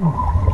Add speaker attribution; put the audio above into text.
Speaker 1: Mm.